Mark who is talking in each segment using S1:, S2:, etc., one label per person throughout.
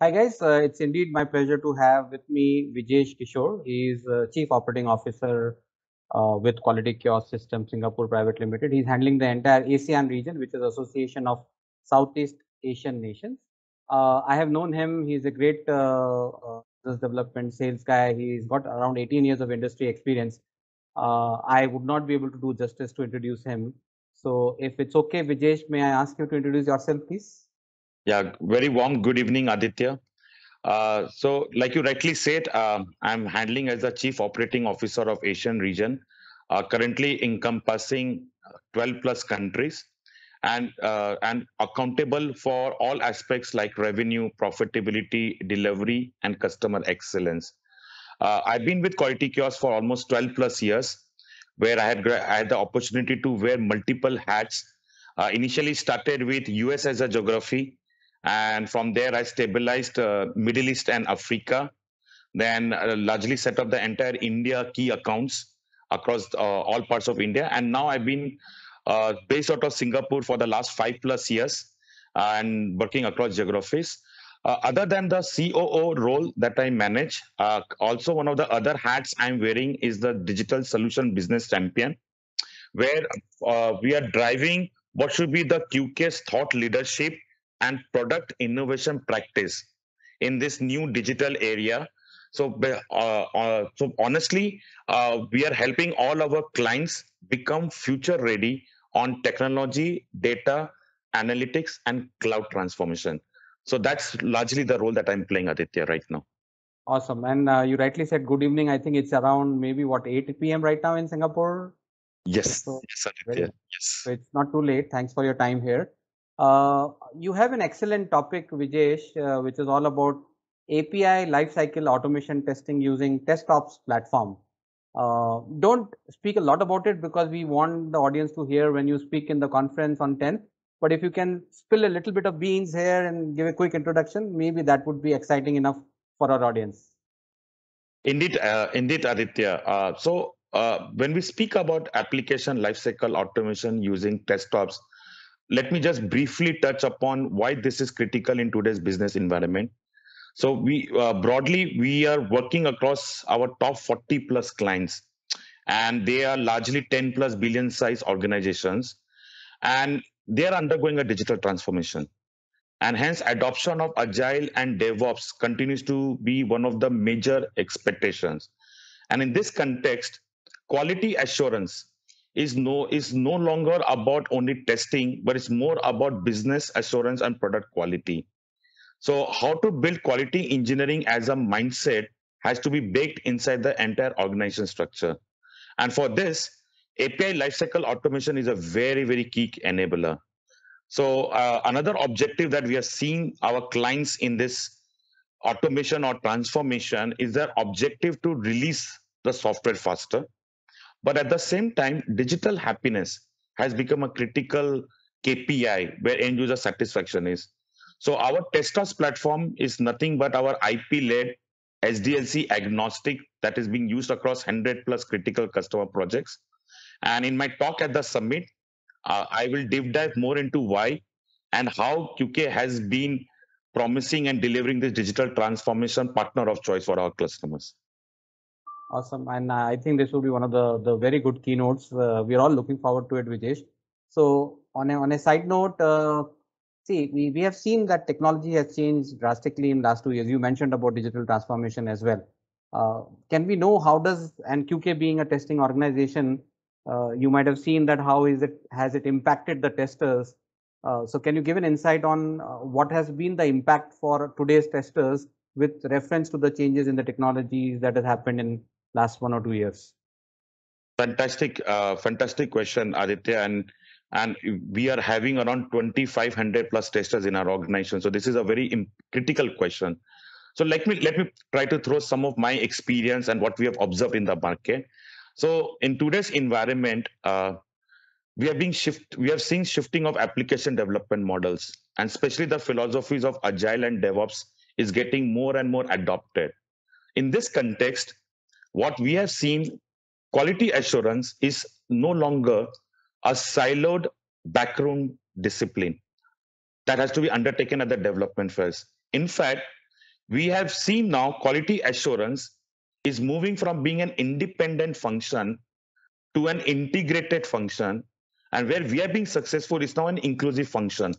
S1: Hi guys, uh, it's indeed my pleasure to have with me Vijesh Kishore. He is uh, Chief Operating Officer uh, with Quality Kiosk System Singapore Private Limited. He's handling the entire ASEAN region, which is Association of Southeast Asian Nations. Uh, I have known him. He's a great uh, uh, business development sales guy. He's got around 18 years of industry experience. I would not be able to do justice to introduce him. So if it's okay, Vijesh, may I ask you to introduce yourself, please?
S2: Yeah, very warm good evening, Aditya. Uh, so, like you rightly said, uh, I'm handling as the Chief Operating Officer of ASEAN region, uh, currently encompassing 12 plus countries, and uh, and accountable for all aspects like revenue, profitability, delivery, and customer excellence. Uh, I've been with Quality Kiosk for almost 12 plus years, where I had I had the opportunity to wear multiple hats. Uh, initially started with US as a geography, and from there i stabilized uh, middle east and africa. Then uh, largely set up the entire india key accounts across uh, all parts of india. And now i've been uh, based out of singapore for the last five plus years uh, and working across geographies. Uh, other than the coo role that i manage also one of the other hats i'm wearing is the digital solution business champion where we are driving what should be the qk's thought leadership and product innovation practice in this new digital area. So uh, uh, so honestly uh, we are helping all our clients become future ready on technology data analytics and cloud transformation. So that's largely the role that i'm playing aditya right now.
S1: Awesome. And uh, you rightly said good evening. I think it's around maybe what 8 p.m right now in singapore?
S2: Yes. So, yes, Aditya. yes.
S1: so it's not too late. Thanks for your time here uh, you have an excellent topic, Vijesh, uh, which is all about API lifecycle automation testing using TestOps platform. Uh, don't speak a lot about it because we want the audience to hear when you speak in the conference on 10th. But if you can spill a little bit of beans here and give a quick introduction, maybe that would be exciting enough for our audience.
S2: Indeed, uh, indeed, Aditya. Uh, so when we speak about application lifecycle automation using TestOps, let me just briefly touch upon why this is critical in today's business environment. So we uh, broadly we are working across our top 40 plus clients, and they are largely 10 plus billion size organizations, and they are undergoing a digital transformation. And hence, adoption of agile and DevOps continues to be one of the major expectations. And in this context, quality assurance is no is no longer about only testing but it's more about business assurance and product quality. So how to build quality engineering as a mindset has to be baked inside the entire organization structure. And for this api lifecycle automation is a very very key enabler. So uh, another objective that we are seeing our clients in this automation or transformation is their objective to release the software faster but at the same time, digital happiness has become a critical KPI where end user satisfaction is. So our TestOps platform is nothing but our IP-led SDLC agnostic that is being used across 100 plus critical customer projects. And in my talk at the summit, uh, I will deep dive more into why and how QK has been promising and delivering this digital transformation partner of choice for our customers.
S1: Awesome. And I think this will be one of the, the very good keynotes. Uh, we're all looking forward to it, Vijesh. So on a, on a side note, uh, see, we, we have seen that technology has changed drastically in last two years. You mentioned about digital transformation as well. Uh, can we know how does, and QK being a testing organization, uh, you might have seen that how is it, has it impacted the testers? Uh, so can you give an insight on uh, what has been the impact for today's testers with reference to the changes in the technologies that has happened in last one or two years?
S2: Fantastic, uh, fantastic question, Aditya. And and we are having around 2,500 plus testers in our organization. So this is a very critical question. So let me let me try to throw some of my experience and what we have observed in the market. So in today's environment, uh, we are being shift we have seen shifting of application development models, and especially the philosophies of agile and DevOps is getting more and more adopted. In this context, what we have seen quality assurance is no longer a siloed background discipline that has to be undertaken at the development phase in fact we have seen now quality assurance is moving from being an independent function to an integrated function. And where we are being successful is now an inclusive function.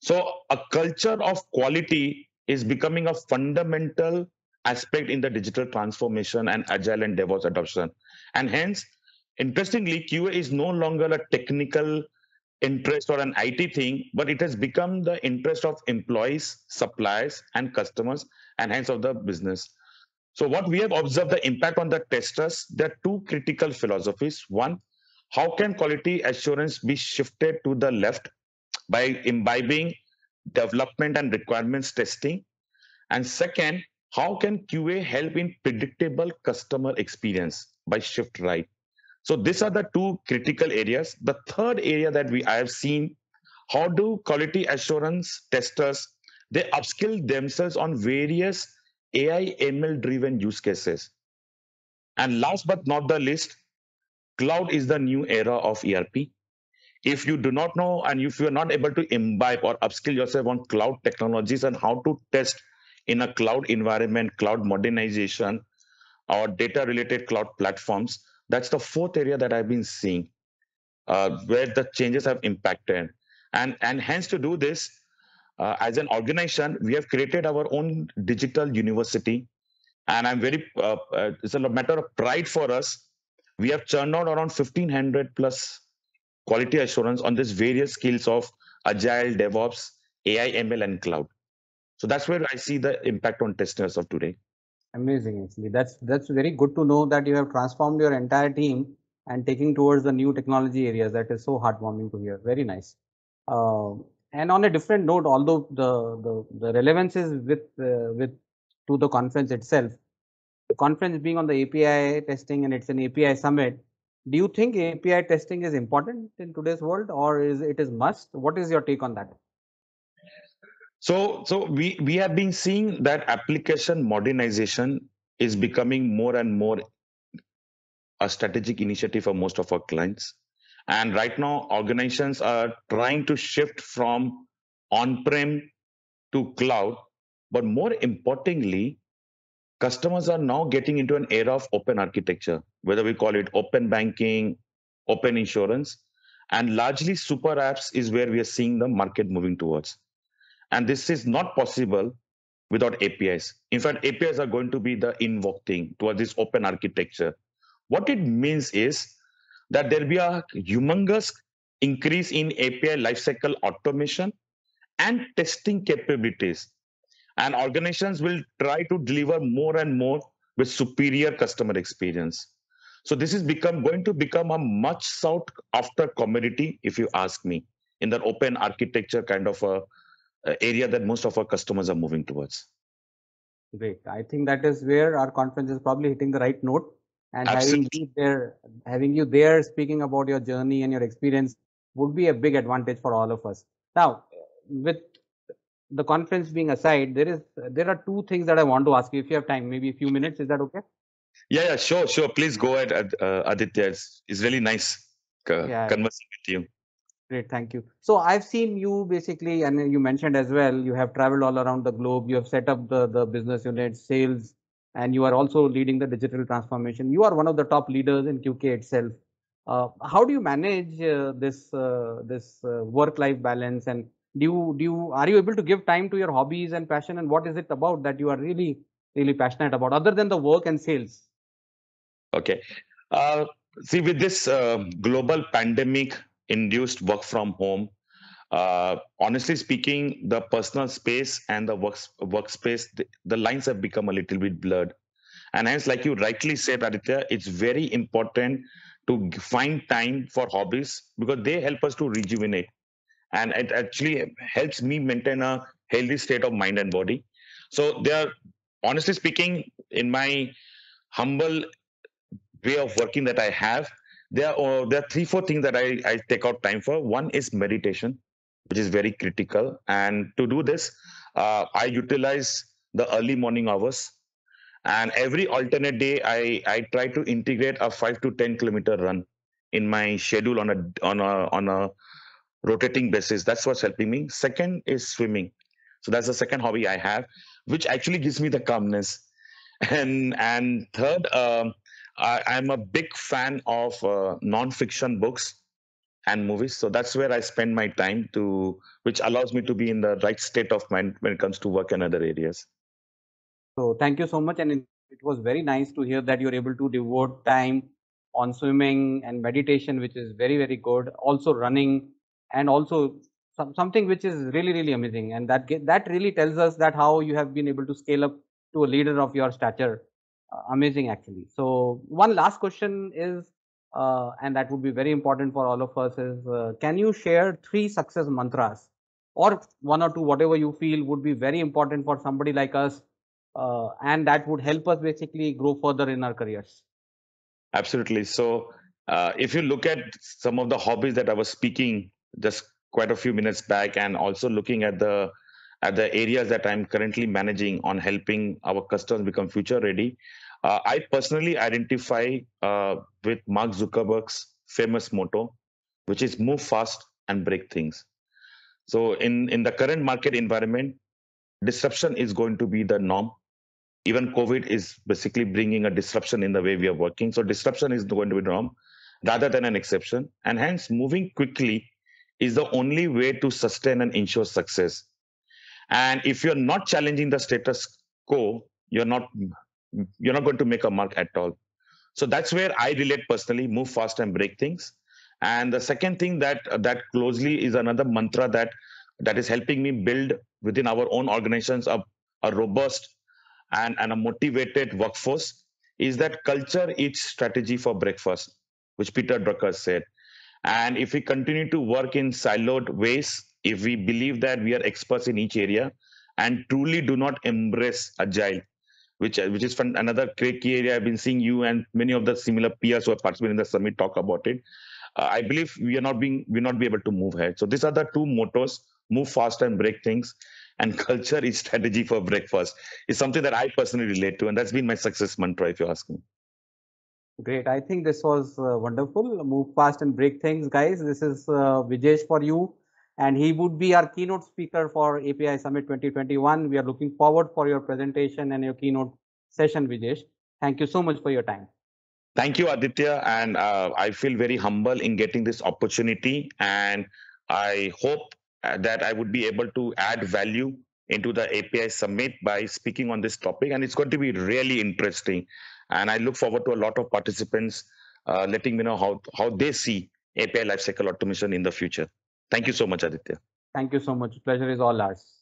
S2: So a culture of quality is becoming a fundamental aspect in the digital transformation and agile and DevOps adoption. And hence, interestingly, QA is no longer a technical interest or an IT thing, but it has become the interest of employees, suppliers, and customers, and hence of the business. So what we have observed the impact on the testers, there are two critical philosophies. One, how can quality assurance be shifted to the left by imbibing development and requirements testing? And second, how can QA help in predictable customer experience by shift right? So these are the two critical areas. The third area that we I have seen, how do quality assurance testers they upskill themselves on various AI ML driven use cases. And last but not the least, cloud is the new era of ERP. If you do not know and if you are not able to imbibe or upskill yourself on cloud technologies and how to test in a cloud environment, cloud modernization, or data related cloud platforms, that's the fourth area that I've been seeing uh, where the changes have impacted. And, and hence, to do this, uh, as an organization, we have created our own digital university. And I'm very, uh, uh it's a matter of pride for us. We have churned out around 1500 plus quality assurance on these various skills of agile, DevOps, AI, ML, and cloud. So that's where I see the impact on testers of today.
S1: Amazing, actually. That's that's very good to know that you have transformed your entire team and taking towards the new technology areas. That is so heartwarming to hear. Very nice. Uh, and on a different note, although the the, the relevance is with uh, with to the conference itself, the conference being on the API testing and it's an API summit. Do you think API testing is important in today's world, or is it is must? What is your take on that?
S2: So, so we, we have been seeing that application modernization is becoming more and more a strategic initiative for most of our clients. And right now, organizations are trying to shift from on-prem to cloud. But more importantly, customers are now getting into an era of open architecture, whether we call it open banking, open insurance, and largely super apps is where we are seeing the market moving towards. And this is not possible without APIs. In fact, APIs are going to be the invoke thing towards this open architecture. What it means is that there'll be a humongous increase in API lifecycle automation and testing capabilities. And organizations will try to deliver more and more with superior customer experience. So this is become going to become a much sought after commodity, if you ask me, in that open architecture kind of a area that most of our customers are moving towards.
S1: Great. I think that is where our conference is probably hitting the right note. And Absolutely. having you there, having you there speaking about your journey and your experience would be a big advantage for all of us. Now, with the conference being aside, there is there are two things that I want to ask you. If you have time, maybe a few minutes, is that okay?
S2: Yeah, yeah, sure, sure. Please go ahead, uh, Aditya. It's, it's really nice uh, yeah. conversing with you.
S1: Great, thank you. So I've seen you basically, and you mentioned as well, you have traveled all around the globe. You have set up the, the business unit, sales, and you are also leading the digital transformation. You are one of the top leaders in QK itself. Uh, how do you manage uh, this uh, this uh, work-life balance, and do you do you are you able to give time to your hobbies and passion, and what is it about that you are really really passionate about, other than the work and sales?
S2: Okay, uh, see with this uh, global pandemic induced work from home. Uh, honestly speaking, the personal space and the work, workspace, the, the lines have become a little bit blurred. And hence, like you rightly said, Aditya, it's very important to find time for hobbies because they help us to rejuvenate. And it actually helps me maintain a healthy state of mind and body. So there are, honestly speaking, in my humble way of working that I have, there are uh, there are three four things that I, I take out time for. One is meditation which is very critical. And to do this uh, i utilize the early morning hours. And every alternate day i i try to integrate a 5 to 10 kilometer run in my schedule on a on a on a rotating basis. That's what's helping me. Second is swimming. So that's the second hobby i have which actually gives me the calmness. And and third, um, I, am a big fan of uh, non-fiction books and movies. So that's where I spend my time to, which allows me to be in the right state of mind when it comes to work and other areas.
S1: So thank you so much, and it was very nice to hear that you're able to devote time on swimming and meditation, which is very very good. Also running, and also some, something which is really really amazing, and that that really tells us that how you have been able to scale up to a leader of your stature. Uh, amazing, actually. So one last question is uh, and that would be very important for all of us is uh, can you share three success mantras or one or two whatever you feel would be very important for somebody like us uh, and that would help us basically grow further in our careers
S2: absolutely so uh, if you look at some of the hobbies that i was speaking just quite a few minutes back and also looking at the at the areas that i'm currently managing on helping our customers become future ready uh, I personally identify uh, with Mark Zuckerberg's famous motto, which is move fast and break things. So, in, in the current market environment, disruption is going to be the norm. Even COVID is basically bringing a disruption in the way we are working. So, disruption is going to be norm rather than an exception. And hence, moving quickly is the only way to sustain and ensure success. And if you're not challenging the status quo, you're not you're not going to make a mark at all. So that's where I relate personally: move fast and break things. And the second thing that that closely is another mantra that that is helping me build within our own organizations a, a robust and, and a motivated workforce is that culture eats strategy for breakfast, which Peter Drucker said. And if we continue to work in siloed ways, if we believe that we are experts in each area and truly do not embrace agile, which which is another key area. I've been seeing you and many of the similar peers who have participated in the summit talk about it. Uh, I believe we are not being we will not be able to move ahead. So these are the two mottos: move fast and break things. And culture is strategy for breakfast. Is something that I personally relate to, and that's been my success mantra. If you ask me.
S1: Great. I think this was uh, wonderful. Move fast and break things, guys. This is uh, Vijesh for you and he would be our keynote speaker for API Summit 2021. We are looking forward for your presentation and your keynote session, Vijesh. Thank you so much for your time.
S2: Thank you, Aditya. And uh, I feel very humble in getting this opportunity. And I hope uh, that I would be able to add value into the API Summit by speaking on this topic. And it's going to be really interesting. And I look forward to a lot of participants uh, letting me know how, how they see API lifecycle automation in the future. Thank you so much, Aditya.
S1: Thank you so much. Pleasure is all ours.